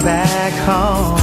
back home.